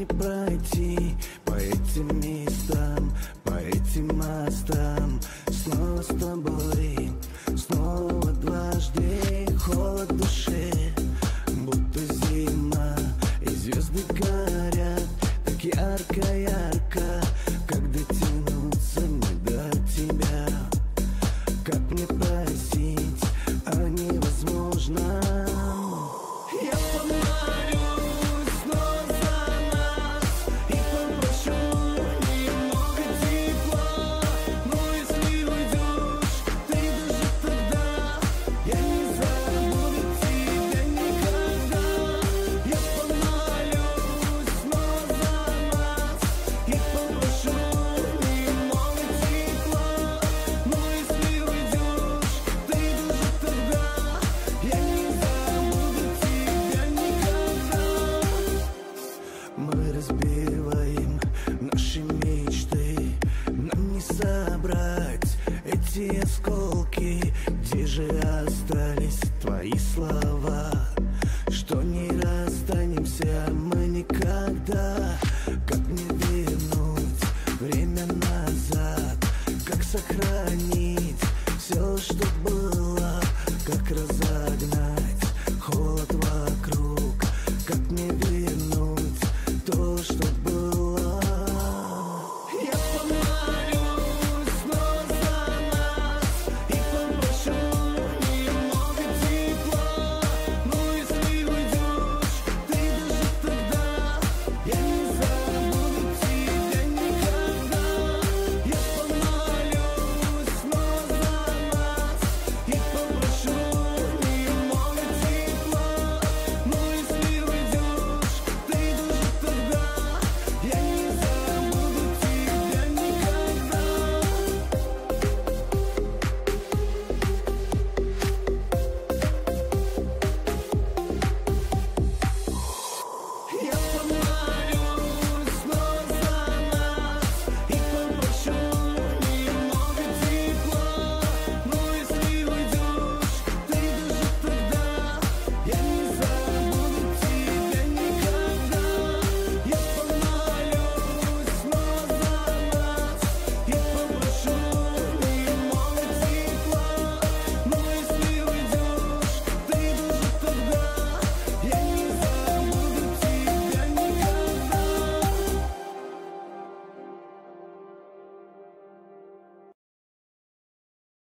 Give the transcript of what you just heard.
не пройти По этим местам, по этим мостам. Снова с тобой, снова дважды. Холод души, будто зима И звезды горят, так ярко я мы разбиваем наши мечты. Нам не собрать эти осколки. Где же остались твои слова? Что не расстанемся мы никогда? Как мне вернуть время назад? Как сохранить